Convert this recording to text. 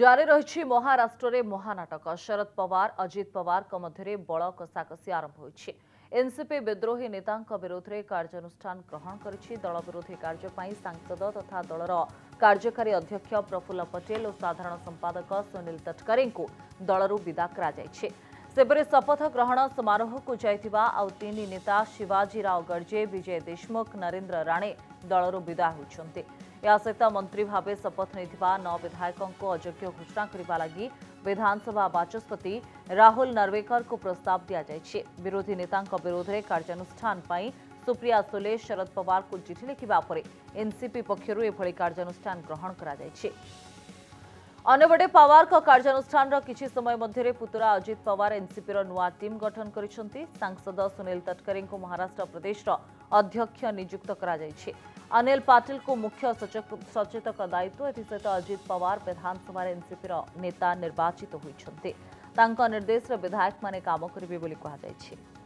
ଜାରି ରହିଛି ମହାରାଷ୍ଟ୍ରରେ ମହାନାଟକ ଶରଦ ପୱାର ଅଜିତ ପୱାରଙ୍କ ମଧ୍ୟରେ ବଳ କଷାକଷି ଆରମ୍ଭ ହୋଇଛି ଏନ୍ସିପି ବିଦ୍ରୋହୀ ନେତାଙ୍କ ବିରୋଧରେ କାର୍ଯ୍ୟାନୁଷ୍ଠାନ ଗ୍ରହଣ କରିଛି ଦଳ ବିରୋଧୀ କାର୍ଯ୍ୟ ପାଇଁ ସାଂସଦ ତଥା ଦଳର କାର୍ଯ୍ୟକାରୀ ଅଧ୍ୟକ୍ଷ ପ୍ରଫୁଲ୍ଲ ପଟେଲ ଓ ସାଧାରଣ ସମ୍ପାଦକ ସୁନୀଲ ତଟକରେଙ୍କୁ ଦଳରୁ ବିଦା କରାଯାଇଛି ସେପରି ଶପଥ ଗ୍ରହଣ ସମାରୋହକୁ ଯାଇଥିବା ଆଉ ତିନି ନେତା ଶିବାଜୀରାଓ ଗର୍ଜେ ବିଜୟ ଦେଶମୁଖ ନରେନ୍ଦ୍ର ରାଣେ ଦଳରୁ ବିଦା ହୋଇଛନ୍ତି ଏହାସହିତ ମନ୍ତ୍ରୀ ଭାବେ ଶପଥ ନେଇଥିବା ନଅ ବିଧାୟକଙ୍କୁ ଅଯୋଗ୍ୟ ଘୋଷଣା କରିବା ଲାଗି ବିଧାନସଭା ବାଚସ୍ପତି ରାହୁଲ ନର୍ୱେକରଙ୍କୁ ପ୍ରସ୍ତାବ ଦିଆଯାଇଛି ବିରୋଧୀ ନେତାଙ୍କ ବିରୋଧରେ କାର୍ଯ୍ୟାନୁଷ୍ଠାନ ପାଇଁ ସୁପ୍ରିୟା ସୁଲେ ଶରଦ ପୱାରଙ୍କୁ ଚିଠି ଲେଖିବା ପରେ ଏନ୍ସିପି ପକ୍ଷରୁ ଏଭଳି କାର୍ଯ୍ୟାନୁଷ୍ଠାନ ଗ୍ରହଣ କରାଯାଇଛି ଅନ୍ୟପଟେ ପାୱାରଙ୍କ କାର୍ଯ୍ୟାନୁଷ୍ଠାନର କିଛି ସମୟ ମଧ୍ୟରେ ପୁତୁରା ଅଜିତ ପୱାର ଏନ୍ସିପିର ନୂଆ ଟିମ୍ ଗଠନ କରିଛନ୍ତି ସାଂସଦ ସୁନୀଲ ତଟକରେଙ୍କୁ ମହାରାଷ୍ଟ୍ର ପ୍ରଦେଶର ଅଧ୍ୟକ୍ଷ ନିଯୁକ୍ତ କରାଯାଇଛି ଅନିଲ ପାଟିଲଙ୍କୁ ମୁଖ୍ୟ ସଚେତକ ଦାୟିତ୍ୱ ଏଥିସହିତ ଅଜିତ ପୱାର ବିଧାନସଭାରେ ଏନ୍ସିପିର ନେତା ନିର୍ବାଚିତ ହୋଇଛନ୍ତି ତାଙ୍କ ନିର୍ଦ୍ଦେଶରେ ବିଧାୟକମାନେ କାମ କରିବେ ବୋଲି କୁହାଯାଇଛି